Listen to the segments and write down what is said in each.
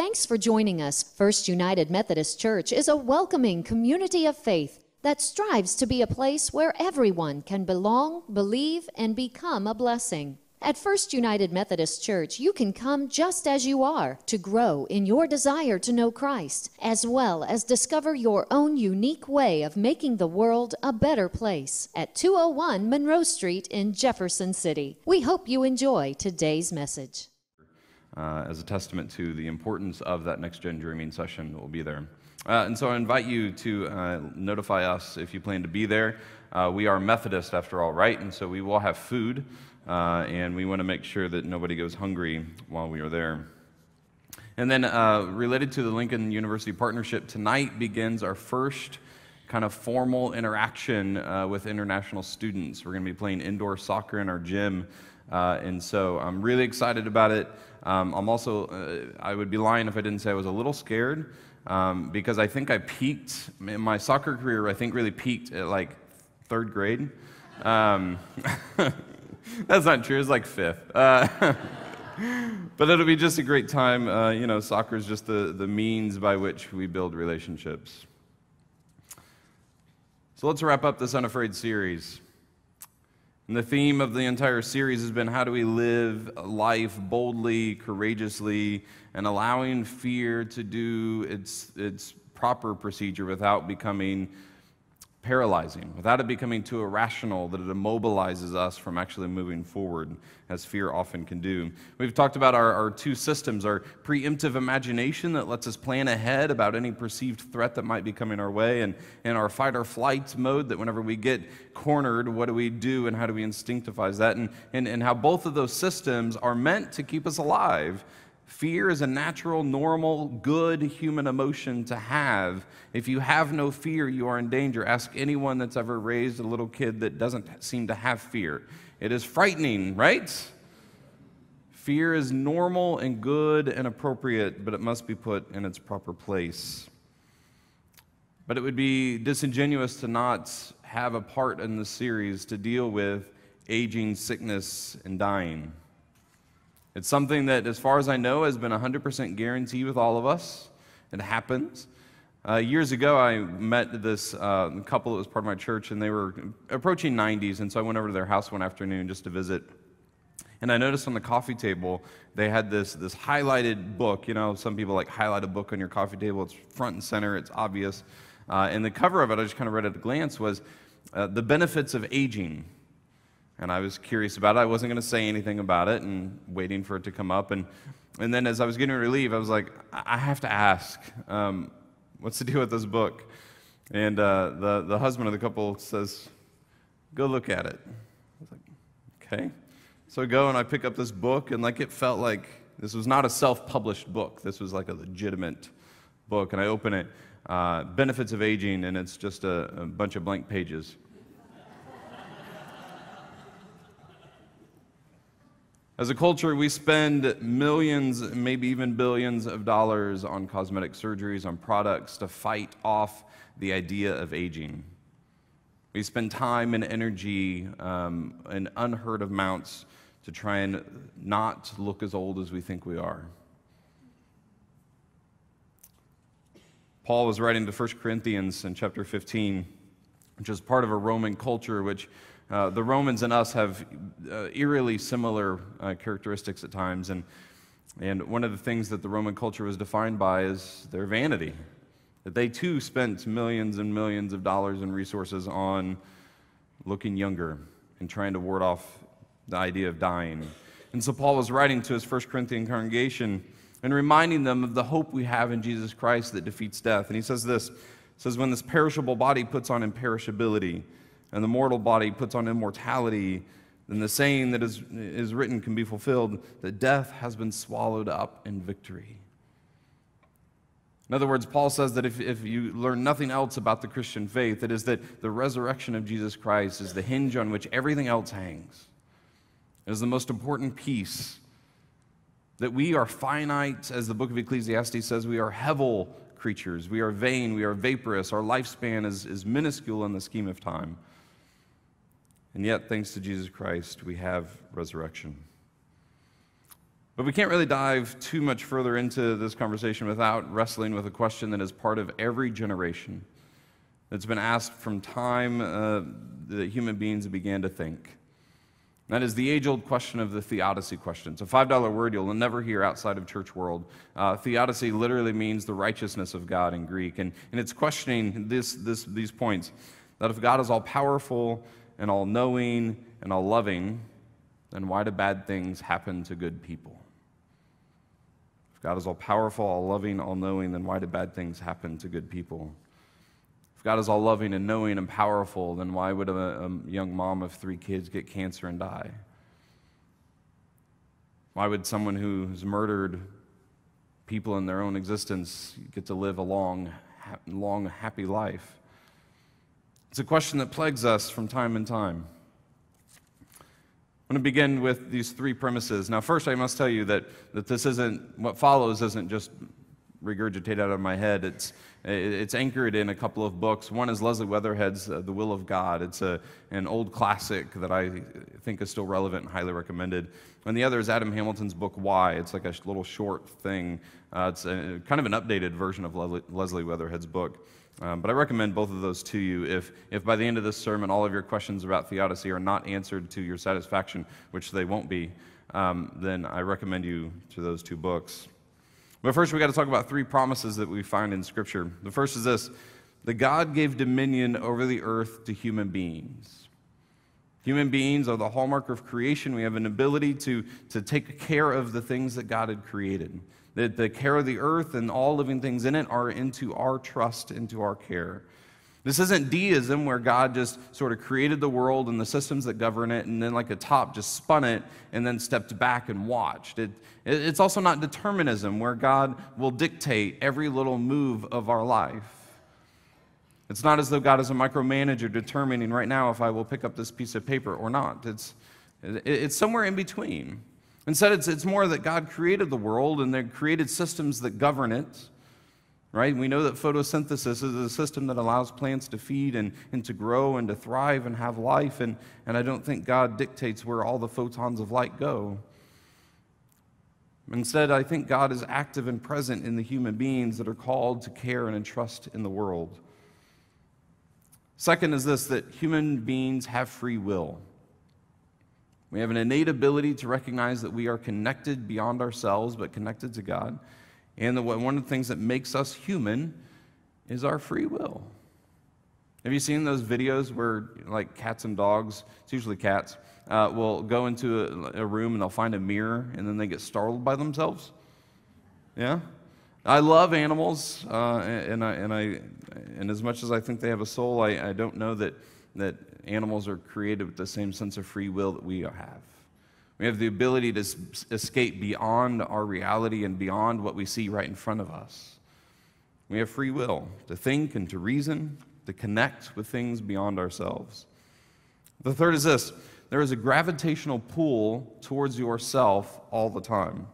Thanks for joining us. First United Methodist Church is a welcoming community of faith that strives to be a place where everyone can belong, believe, and become a blessing. At First United Methodist Church, you can come just as you are to grow in your desire to know Christ, as well as discover your own unique way of making the world a better place at 201 Monroe Street in Jefferson City. We hope you enjoy today's message. Uh, as a testament to the importance of that next gen dreaming session that will be there. Uh, and so I invite you to uh, notify us if you plan to be there. Uh, we are Methodist after all, right? And so we will have food. Uh, and we want to make sure that nobody goes hungry while we are there. And then, uh, related to the Lincoln University partnership, tonight begins our first kind of formal interaction uh, with international students. We're going to be playing indoor soccer in our gym. Uh, and so I'm really excited about it. Um, I'm also, uh, I would be lying if I didn't say I was a little scared um, because I think I peaked, in my soccer career, I think really peaked at like third grade. Um, That's not true. It's like fifth. Uh, but it'll be just a great time. Uh, you know, soccer is just the, the means by which we build relationships. So let's wrap up this Unafraid series. And the theme of the entire series has been how do we live life boldly, courageously, and allowing fear to do its, its proper procedure without becoming paralyzing, without it becoming too irrational that it immobilizes us from actually moving forward, as fear often can do. We've talked about our, our two systems our preemptive imagination that lets us plan ahead about any perceived threat that might be coming our way, and, and our fight or flight mode that whenever we get cornered, what do we do and how do we instinctivize that, and, and, and how both of those systems are meant to keep us alive Fear is a natural, normal, good human emotion to have. If you have no fear, you are in danger. Ask anyone that's ever raised a little kid that doesn't seem to have fear. It is frightening, right? Fear is normal and good and appropriate, but it must be put in its proper place. But it would be disingenuous to not have a part in the series to deal with aging, sickness, and dying. It's something that, as far as I know, has been 100% guaranteed with all of us. It happens. Uh, years ago, I met this uh, couple that was part of my church, and they were approaching 90s, and so I went over to their house one afternoon just to visit. And I noticed on the coffee table, they had this, this highlighted book. You know, some people like highlight a book on your coffee table, it's front and center, it's obvious. Uh, and the cover of it, I just kind of read at a glance, was uh, The Benefits of Aging and I was curious about it. I wasn't going to say anything about it and waiting for it to come up. And, and then as I was getting ready to leave, I was like, I have to ask, um, what's the deal with this book? And uh, the, the husband of the couple says, Go look at it. I was like, Okay. So I go and I pick up this book, and like it felt like this was not a self published book. This was like a legitimate book. And I open it, uh, Benefits of Aging, and it's just a, a bunch of blank pages. As a culture, we spend millions, maybe even billions of dollars on cosmetic surgeries, on products to fight off the idea of aging. We spend time and energy um, in unheard of amounts to try and not look as old as we think we are. Paul was writing to 1 Corinthians in chapter 15, which is part of a Roman culture which uh, the Romans and us have uh, eerily similar uh, characteristics at times. And, and one of the things that the Roman culture was defined by is their vanity. That they too spent millions and millions of dollars and resources on looking younger and trying to ward off the idea of dying. And so Paul was writing to his First Corinthian congregation and reminding them of the hope we have in Jesus Christ that defeats death. And he says this says, When this perishable body puts on imperishability, and the mortal body puts on immortality, then the saying that is, is written can be fulfilled that death has been swallowed up in victory. In other words, Paul says that if, if you learn nothing else about the Christian faith, it is that the resurrection of Jesus Christ is the hinge on which everything else hangs. It is the most important piece. That we are finite, as the book of Ecclesiastes says, we are hevel creatures. We are vain, we are vaporous. Our lifespan is, is minuscule in the scheme of time. And yet, thanks to Jesus Christ, we have resurrection. But we can't really dive too much further into this conversation without wrestling with a question that is part of every generation. that's been asked from time uh, that human beings began to think. That is the age old question of the theodicy question. It's a $5 word you'll never hear outside of church world. Uh, theodicy literally means the righteousness of God in Greek. And, and it's questioning this, this, these points that if God is all powerful and all knowing and all loving, then why do bad things happen to good people? If God is all powerful, all loving, all knowing, then why do bad things happen to good people? If God is all loving and knowing and powerful, then why would a, a young mom of three kids get cancer and die? Why would someone who's murdered people in their own existence get to live a long, long, happy life? It's a question that plagues us from time and time. I'm going to begin with these three premises. Now, first, I must tell you that, that this isn't, what follows isn't just regurgitated out of my head. It's, it's anchored in a couple of books. One is Leslie Weatherhead's uh, The Will of God. It's a, an old classic that I think is still relevant and highly recommended. And the other is Adam Hamilton's book Why. It's like a little short thing. Uh, it's a, kind of an updated version of Leslie Weatherhead's book. Um, but I recommend both of those to you if, if by the end of this sermon all of your questions about theodicy are not answered to your satisfaction, which they won't be, um, then I recommend you to those two books. But first, we've got to talk about three promises that we find in Scripture. The first is this that God gave dominion over the earth to human beings. Human beings are the hallmark of creation. We have an ability to, to take care of the things that God had created that the care of the earth and all living things in it are into our trust, into our care. This isn't deism where God just sort of created the world and the systems that govern it and then, like a top, just spun it and then stepped back and watched. It, it's also not determinism where God will dictate every little move of our life. It's not as though God is a micromanager determining right now if I will pick up this piece of paper or not. It's, it's somewhere in between. Instead, it's, it's more that God created the world and then created systems that govern it. Right? We know that photosynthesis is a system that allows plants to feed and, and to grow and to thrive and have life. And, and I don't think God dictates where all the photons of light go. Instead, I think God is active and present in the human beings that are called to care and entrust in the world. Second is this that human beings have free will. We have an innate ability to recognize that we are connected beyond ourselves, but connected to God. And the, one of the things that makes us human is our free will. Have you seen those videos where, like, cats and dogs, it's usually cats, uh, will go into a, a room and they'll find a mirror and then they get startled by themselves? Yeah? I love animals, uh, and, I, and, I, and as much as I think they have a soul, I, I don't know that, that animals are created with the same sense of free will that we have. We have the ability to escape beyond our reality and beyond what we see right in front of us. We have free will to think and to reason, to connect with things beyond ourselves. The third is this there is a gravitational pull towards yourself all the time.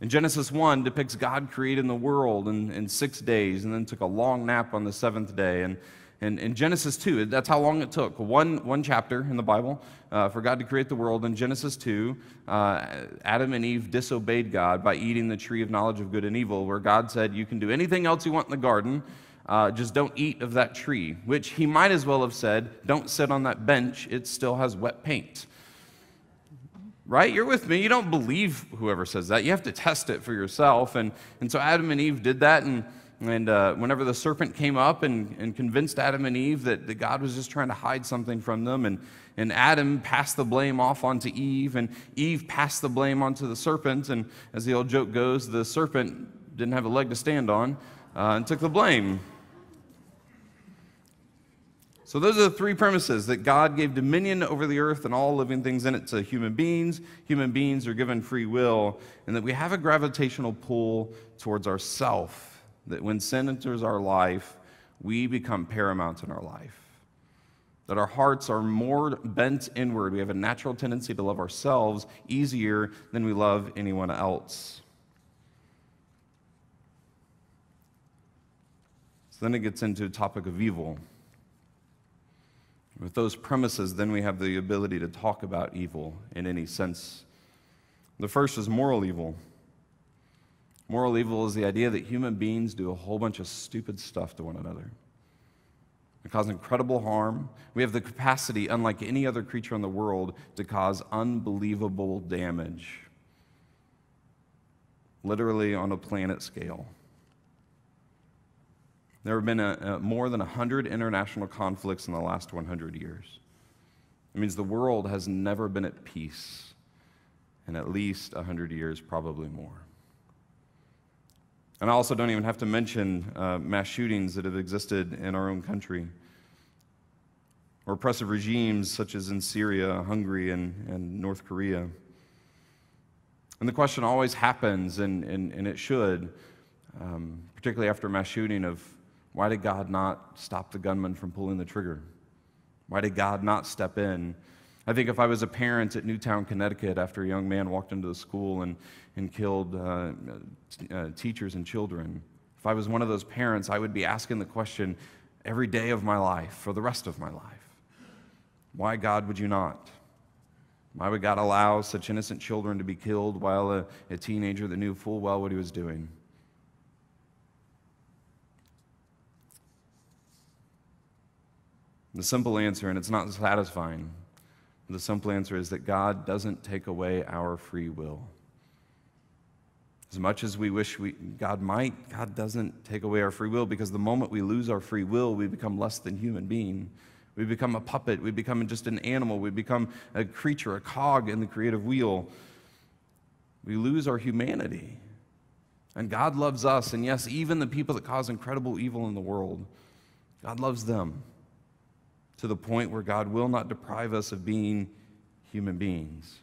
In Genesis 1 depicts God creating the world in, in six days and then took a long nap on the seventh day. And in, in Genesis 2, that's how long it took. One, one chapter in the Bible uh, for God to create the world. In Genesis 2, uh, Adam and Eve disobeyed God by eating the tree of knowledge of good and evil, where God said, You can do anything else you want in the garden, uh, just don't eat of that tree. Which he might as well have said, Don't sit on that bench, it still has wet paint. Right? You're with me. You don't believe whoever says that. You have to test it for yourself. And, and so Adam and Eve did that. And and uh, whenever the serpent came up and, and convinced Adam and Eve that, that God was just trying to hide something from them, and, and Adam passed the blame off onto Eve, and Eve passed the blame onto the serpent, and as the old joke goes, the serpent didn't have a leg to stand on uh, and took the blame. So, those are the three premises that God gave dominion over the earth and all living things in it to human beings. Human beings are given free will, and that we have a gravitational pull towards ourself that when sin enters our life, we become paramount in our life. That our hearts are more bent inward. We have a natural tendency to love ourselves easier than we love anyone else. So then it gets into a topic of evil. With those premises, then we have the ability to talk about evil in any sense The first is moral evil. Moral evil is the idea that human beings do a whole bunch of stupid stuff to one another. They cause incredible harm. We have the capacity, unlike any other creature in the world, to cause unbelievable damage, literally on a planet scale. There have been a, a more than 100 international conflicts in the last 100 years. It means the world has never been at peace in at least 100 years, probably more. And I also don't even have to mention uh, mass shootings that have existed in our own country, or oppressive regimes such as in Syria, Hungary, and, and North Korea. And the question always happens, and, and, and it should, um, particularly after mass shooting, of why did God not stop the gunman from pulling the trigger? Why did God not step in? I think if I was a parent at Newtown, Connecticut, after a young man walked into the school and, and killed uh, uh, teachers and children, if I was one of those parents, I would be asking the question every day of my life for the rest of my life why, God, would you not? Why would God allow such innocent children to be killed while a, a teenager that knew full well what he was doing? The simple answer, and it's not satisfying, the simple answer is that God doesn't take away our free will. As much as we wish we, God might, God doesn't take away our free will because the moment we lose our free will, we become less than human being. We become a puppet. We become just an animal. We become a creature, a cog in the creative wheel. We lose our humanity. And God loves us. And yes, even the people that cause incredible evil in the world, God loves them to the point where God will not deprive us of being human beings.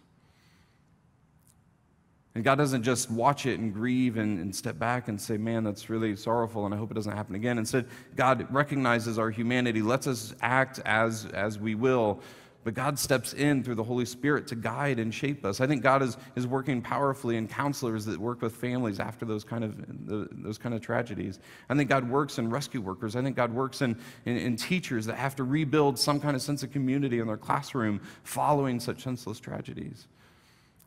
And God doesn't just watch it and grieve and, and, step back and say, man, that's really sorrowful and I hope it doesn't happen again. Instead, God recognizes our humanity, lets us act as, as we will, but God steps in through the Holy Spirit to guide and shape us. I think God is, is working powerfully in counselors that work with families after those kind of, those kind of tragedies. I think God works in rescue workers. I think God works in, in, in teachers that have to rebuild some kind of sense of community in their classroom following such senseless tragedies.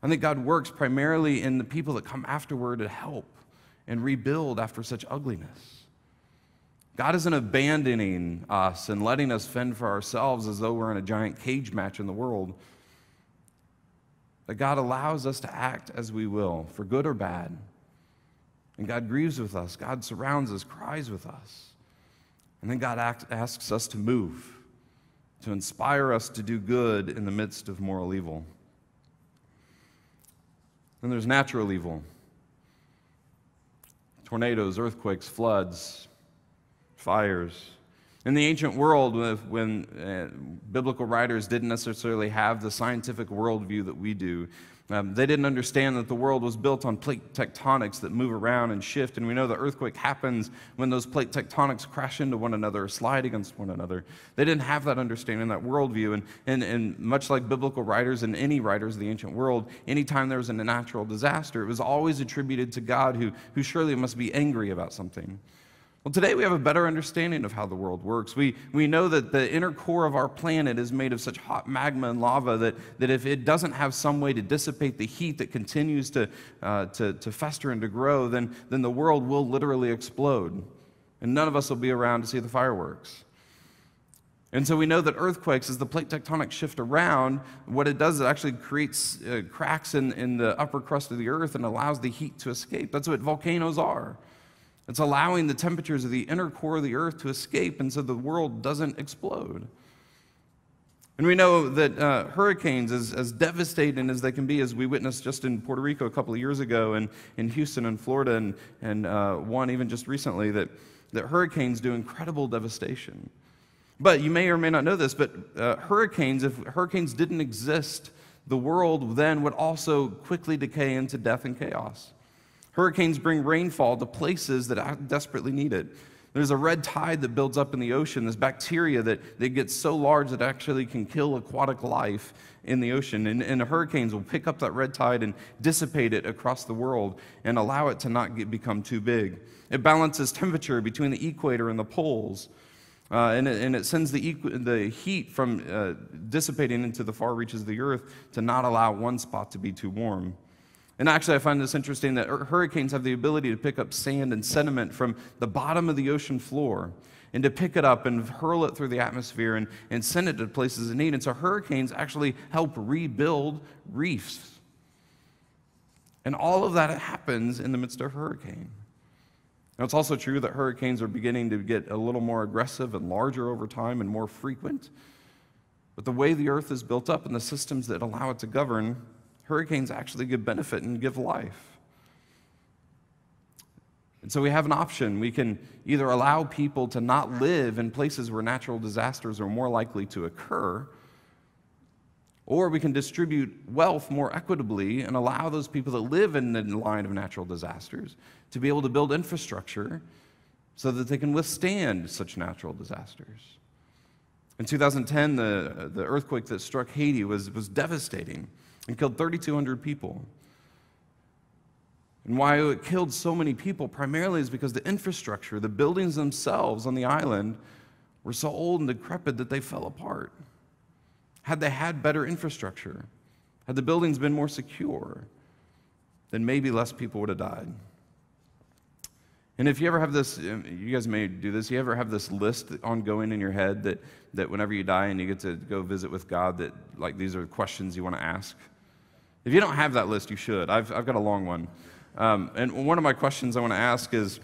I think God works primarily in the people that come afterward to help and rebuild after such ugliness. God isn't abandoning us and letting us fend for ourselves as though we're in a giant cage match in the world. But God allows us to act as we will, for good or bad. And God grieves with us. God surrounds us, cries with us. And then God act, asks us to move, to inspire us to do good in the midst of moral evil. Then there's natural evil tornadoes, earthquakes, floods, fires. In the ancient world, when uh, biblical writers didn't necessarily have the scientific worldview that we do, um, they didn't understand that the world was built on plate tectonics that move around and shift. And we know the earthquake happens when those plate tectonics crash into one another or slide against one another. They didn't have that understanding, that worldview. And, and, and much like biblical writers and any writers of the ancient world, anytime there was a natural disaster, it was always attributed to God, who, who surely must be angry about something. Well, today we have a better understanding of how the world works. We, we know that the inner core of our planet is made of such hot magma and lava that, that if it doesn't have some way to dissipate the heat that continues to, uh, to, to fester and to grow, then, then the world will literally explode. And none of us will be around to see the fireworks. And so we know that earthquakes, as the plate tectonics shift around, what it does is it actually creates uh, cracks in, in the upper crust of the earth and allows the heat to escape. That's what volcanoes are. It's allowing the temperatures of the inner core of the earth to escape, and so the world doesn't explode. And we know that uh, hurricanes, as, as devastating as they can be, as we witnessed just in Puerto Rico a couple of years ago, and in Houston and Florida, and, and uh, one even just recently, that, that hurricanes do incredible devastation. But you may or may not know this, but uh, hurricanes, if hurricanes didn't exist, the world then would also quickly decay into death and chaos. Hurricanes bring rainfall to places that desperately need it. There's a red tide that builds up in the ocean, this bacteria that, that gets so large that actually can kill aquatic life in the ocean. And, and hurricanes will pick up that red tide and dissipate it across the world and allow it to not get, become too big. It balances temperature between the equator and the poles. Uh, and, it, and, it, sends the, the heat from uh, dissipating into the far reaches of the earth to not allow one spot to be too warm. And actually, I find this interesting that hurricanes have the ability to pick up sand and sediment from the bottom of the ocean floor and to pick it up and hurl it through the atmosphere and, and send it to places in need. And so hurricanes actually help rebuild reefs. And all of that happens in the midst of a hurricane. Now, it's also true that hurricanes are beginning to get a little more aggressive and larger over time and more frequent. But the way the earth is built up and the systems that allow it to govern, hurricanes actually give benefit and give life. And so we have an option. We can either allow people to not live in places where natural disasters are more likely to occur, or we can distribute wealth more equitably and allow those people that live in the line of natural disasters to be able to build infrastructure so that they can withstand such natural disasters. In 2010, the, the earthquake that struck Haiti was, was devastating and killed 3,200 people. And why it killed so many people primarily is because the infrastructure, the buildings themselves on the island, were so old and decrepit that they fell apart. Had they had better infrastructure, had the buildings been more secure, then maybe less people would have died. And if you ever have this, um, you guys may do this, you ever have this list ongoing in your head that, that whenever you die and you get to go visit with God, that like these are questions you want to ask? If you don't have that list, you should. I've, I've got a long one. Um, and one of my questions I want to ask is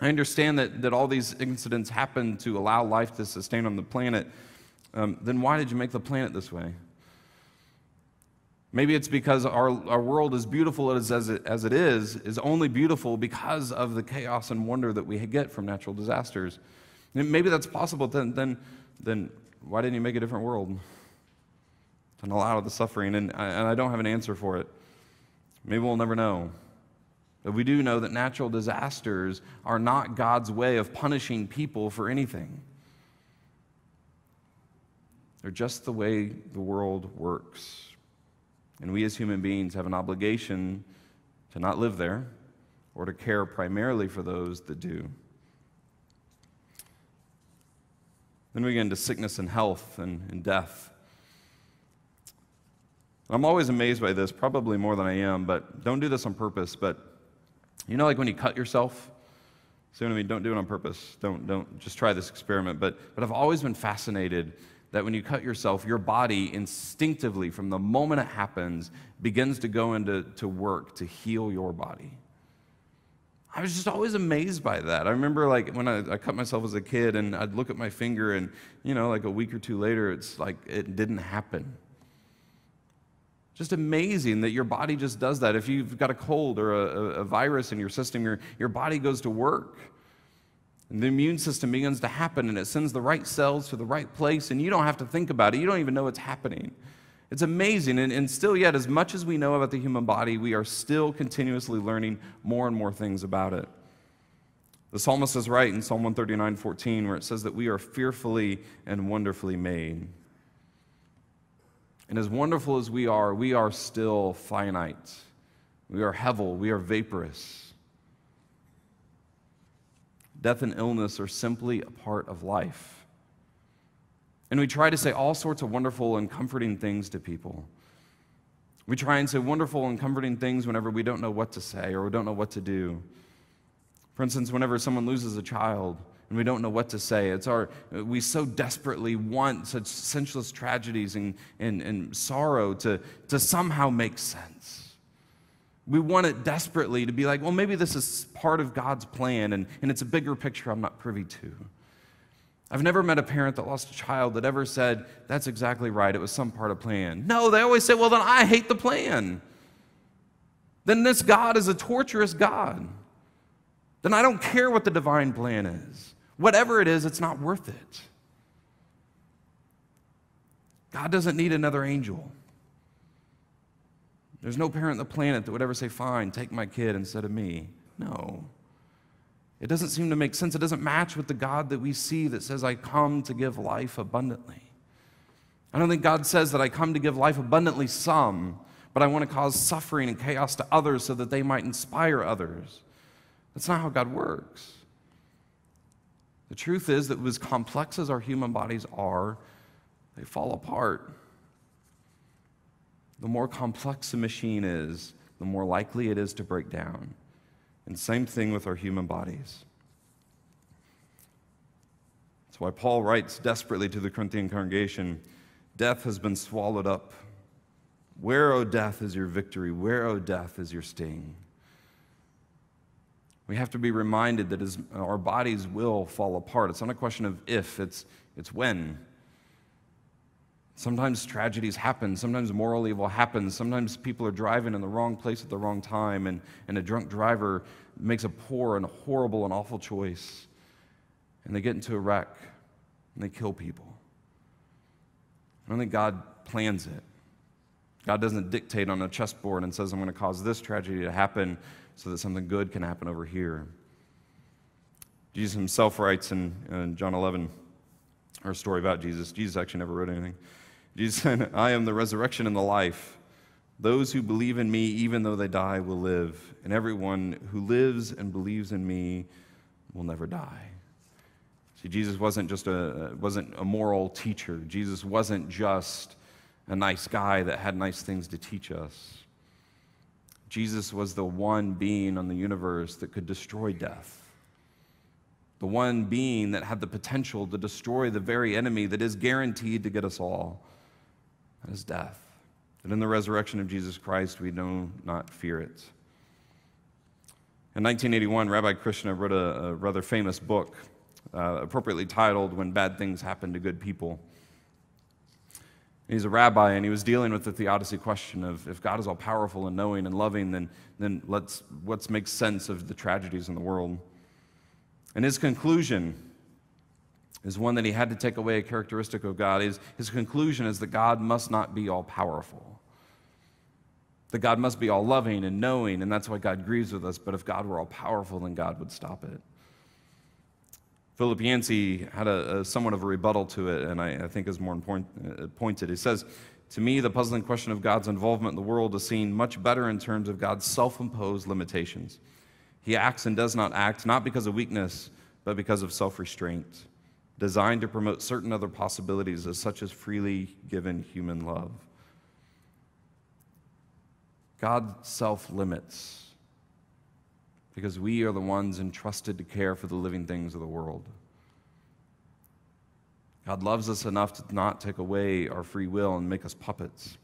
I understand that, that all these incidents happen to allow life to sustain on the planet. Um, then why did you make the planet this way? Maybe it's because our, our world, as beautiful as, as, it, as it is, is only beautiful because of the chaos and wonder that we get from natural disasters. And maybe that's possible, then, then, then why didn't you make a different world? And a lot of the suffering. And I, and I don't have an answer for it. Maybe we'll never know. But we do know that natural disasters are not God's way of punishing people for anything. They're just the way the world works. And we as human beings have an obligation to not live there or to care primarily for those that do. Then we get into sickness and health and, and death. I'm always amazed by this, probably more than I am, but don't do this on purpose. But you know, like when you cut yourself? See what I mean? Don't do it on purpose. Don't, don't just try this experiment. But, but I've always been fascinated that when you cut yourself, your body instinctively, from the moment it happens, begins to go into to work to heal your body. I was just always amazed by that. I remember like when I, I, cut myself as a kid and I'd look at my finger and, you know, like a week or two later, it's like it didn't happen. Just amazing that your body just does that. If you've got a cold or a, a virus in your system, your, your body goes to work. And the immune system begins to happen and it sends the right cells to the right place, and you don't have to think about it. You don't even know it's happening. It's amazing. And, and still, yet, as much as we know about the human body, we are still continuously learning more and more things about it. The psalmist is right in Psalm 139 14, where it says that we are fearfully and wonderfully made. And as wonderful as we are, we are still finite. We are hevel, we are vaporous. Death and illness are simply a part of life. And we try to say all sorts of wonderful and comforting things to people. We try and say wonderful and comforting things whenever we don't know what to say or we don't know what to do. For instance, whenever someone loses a child, and we don't know what to say. It's our, we so desperately want such senseless tragedies and, and, and sorrow to, to somehow make sense. We want it desperately to be like, well, maybe this is part of God's plan and, and it's a bigger picture I'm not privy to. I've never met a parent that lost a child that ever said, that's exactly right, it was some part of plan. No, they always say, well, then I hate the plan. Then this God is a torturous God. Then I don't care what the divine plan is. Whatever it is, it's not worth it. God doesn't need another angel. There's no parent on the planet that would ever say, Fine, take my kid instead of me. No. It doesn't seem to make sense. It doesn't match with the God that we see that says, I come to give life abundantly. I don't think God says that I come to give life abundantly some, but I want to cause suffering and chaos to others so that they might inspire others. That's not how God works. The truth is that as complex as our human bodies are, they fall apart. The more complex a machine is, the more likely it is to break down. And same thing with our human bodies. That's why Paul writes desperately to the Corinthian congregation Death has been swallowed up. Where, O death, is your victory? Where, O death, is your sting? We have to be reminded that as our bodies will fall apart. It's not a question of if, it's, it's when. Sometimes tragedies happen. Sometimes moral evil happens. Sometimes people are driving in the wrong place at the wrong time, and, and a drunk driver makes a poor and horrible and awful choice. And they get into a wreck and they kill people. I don't think God plans it. God doesn't dictate on a chessboard and says, I'm going to cause this tragedy to happen so that something good can happen over here. Jesus himself writes in, in John 11, our story about Jesus. Jesus actually never wrote anything. Jesus said, I am the resurrection and the life. Those who believe in me, even though they die, will live. And everyone who lives and believes in me will never die. See, Jesus wasn't just a, wasn't a moral teacher. Jesus wasn't just a nice guy that had nice things to teach us. Jesus was the one being on the universe that could destroy death. The one being that had the potential to destroy the very enemy that is guaranteed to get us all that is death. And in the resurrection of Jesus Christ, we do not fear it. In 1981, Rabbi Kushner wrote a, a rather famous book, uh, appropriately titled When Bad Things Happen to Good People. He's a rabbi, and he was dealing with the theodicy question of if God is all powerful and knowing and loving, then, then let's, let's make sense of the tragedies in the world. And his conclusion is one that he had to take away a characteristic of God. His, his conclusion is that God must not be all powerful. That God must be all loving and knowing, and that's why God grieves with us. But if God were all powerful, then God would stop it. Philip Yancey had a, a somewhat of a rebuttal to it, and I, I think is more point, uh, pointed. He says, To me, the puzzling question of God's involvement in the world is seen much better in terms of God's self imposed limitations. He acts and does not act, not because of weakness, but because of self restraint designed to promote certain other possibilities, as such as freely given human love. God self limits because we are the ones entrusted to care for the living things of the world. God loves us enough to not take away our free will and make us puppets.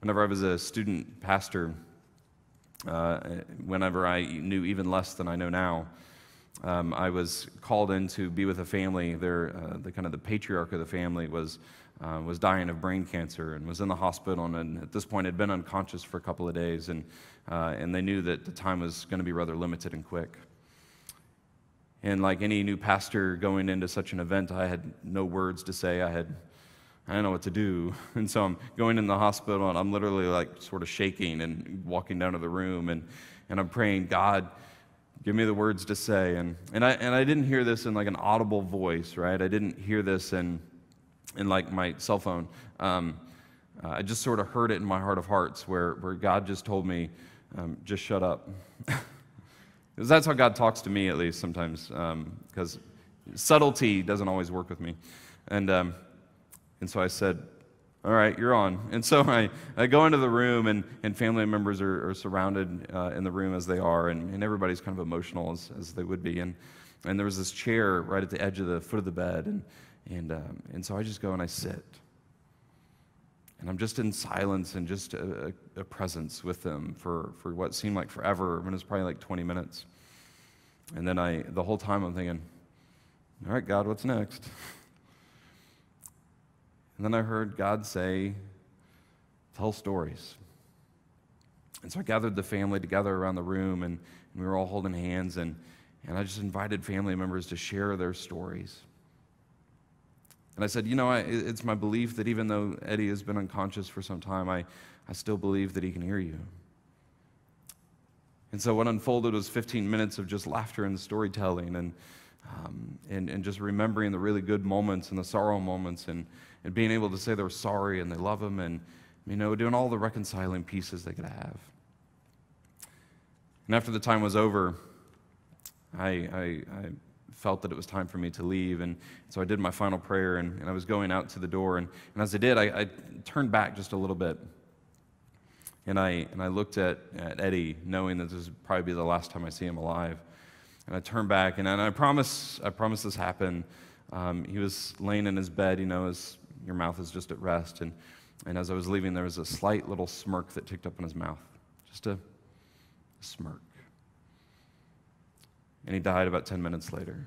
Whenever I was a student pastor, uh, whenever I knew even less than I know now, um, I was called in to be with a family. Their, uh, the kind of the patriarch of the family was, uh, was dying of brain cancer and was in the hospital and at this point had been unconscious for a couple of days. And, uh, and they knew that the time was going to be rather limited and quick. And like any new pastor going into such an event, I had no words to say. I had, I don't know what to do. And so I'm going in the hospital and I'm literally like sort of shaking and walking down to the room and, and I'm praying, God, give me the words to say. And, and, I, and I didn't hear this in like an audible voice, right? I didn't hear this in, in like my cell phone. Um, uh, I just sort of heard it in my heart of hearts where, where God just told me, um, just shut up. Because that's how God talks to me, at least sometimes, because um, subtlety doesn't always work with me. And, um, and so I said, all right, you're on. And so I, I go into the room, and, and family members are, are surrounded uh, in the room as they are, and, and everybody's kind of emotional as, as they would be. And, and there was this chair right at the edge of the foot of the bed, and, and, um, and so I just go and I sit. And I'm just in silence and just a, a presence with them for, for what seemed like forever. Mean, it was probably like 20 minutes. And then I, the whole time I'm thinking, all right, God, what's next? And then I heard God say, Tell stories. And so I gathered the family together around the room, and, and we were all holding hands, and, and I just invited family members to share their stories. And I said, You know, I, it's my belief that even though Eddie has been unconscious for some time, I, I still believe that he can hear you. And so what unfolded was 15 minutes of just laughter and storytelling and, um, and, and just remembering the really good moments and the sorrow moments and, and being able to say they're sorry and they love him and, you know, doing all the reconciling pieces they could have. And after the time was over, I, I, I, felt that it was time for me to leave. And so I did my final prayer and, and I was going out to the door. And, and as I did, I, I turned back just a little bit. And I, and I looked at, at Eddie, knowing that this would probably be the last time I see him alive. And I turned back, and, and I promise, I promise this happened. Um, he was laying in his bed, you know, as your mouth is just at rest. And, and as I was leaving, there was a slight little smirk that ticked up in his mouth, just a, a smirk. And he died about 10 minutes later.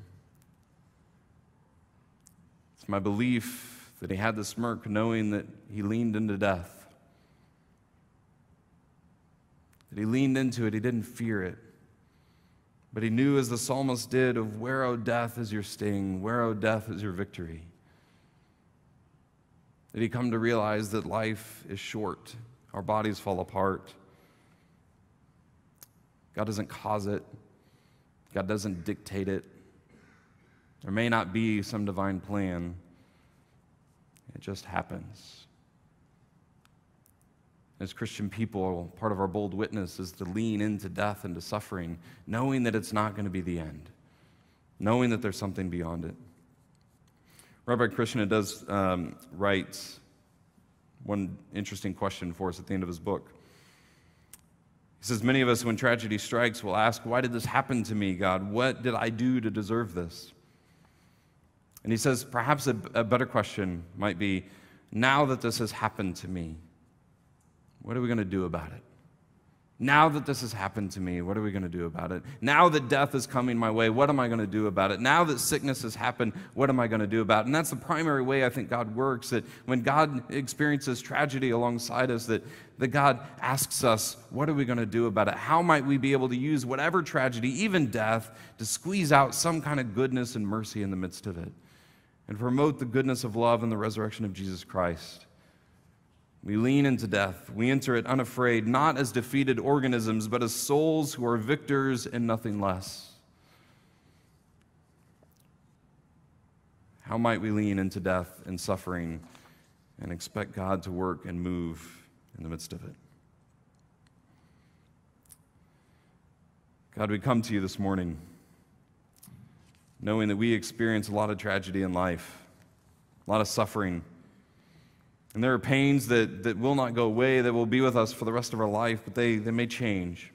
It's my belief that he had the smirk knowing that he leaned into death that he leaned into it, he didn't fear it. But he knew, as the psalmist did, of where, O death, is your sting? Where, O death, is your victory? That he come to realize that life is short, our bodies fall apart. God doesn't cause it, God doesn't dictate it. There may not be some divine plan, it just happens. As Christian people, part of our bold witness is to lean into death and to suffering, knowing that it's not going to be the end, knowing that there's something beyond it. Rabbi Kushner does um, write one interesting question for us at the end of his book. Says, Many of us, when tragedy strikes, will ask, Why did this happen to me, God? What did I do to deserve this? And he says, Perhaps a, a better question might be, Now that this has happened to me, what are we going to do about it? Now that this has happened to me, what are we going to do about it? Now that death is coming my way, what am I going to do about it? Now that sickness has happened, what am I going to do about it? And that's the primary way I think God works that when God experiences tragedy alongside us, that, that God asks us, what are we going to do about it? How might we be able to use whatever tragedy, even death, to squeeze out some kind of goodness and mercy in the midst of it and promote the goodness of love and the resurrection of Jesus Christ? We lean into death. We enter it unafraid, not as defeated organisms, but as souls who are victors and nothing less. How might we lean into death and suffering and expect God to work and move in the midst of it? God, we come to you this morning knowing that we experience a lot of tragedy in life, a lot of suffering. And there are pains that, that will not go away, that will be with us for the rest of our life, but they, they may change.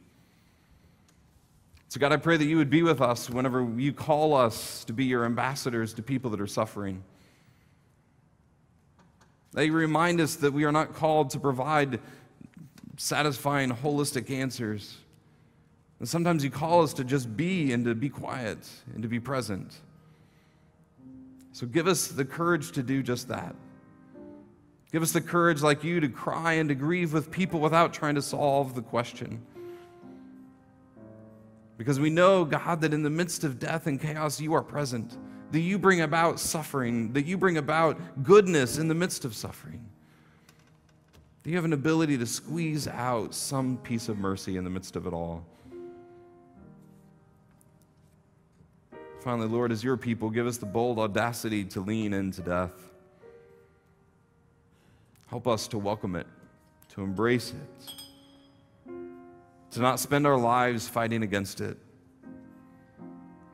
So, God, I pray that you would be with us whenever you call us to be your ambassadors to people that are suffering. You remind us that we are not called to provide satisfying, holistic answers. And sometimes you call us to just be and to be quiet and to be present. So give us the courage to do just that. Give us the courage, like you, to cry and to grieve with people without trying to solve the question. Because we know, God, that in the midst of death and chaos, you are present, that you bring about suffering, that you bring about goodness in the midst of suffering. That you have an ability to squeeze out some piece of mercy in the midst of it all. Finally, Lord, as your people, give us the bold audacity to lean into death Help us to welcome it, to embrace it, to not spend our lives fighting against it,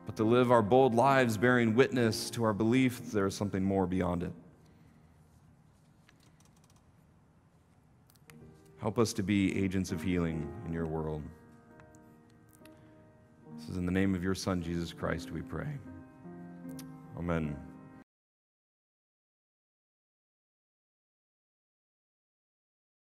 but to live our bold lives bearing witness to our belief that there is something more beyond it. Help us to be agents of healing in your world. This is in the name of your Son, Jesus Christ, we pray. Amen.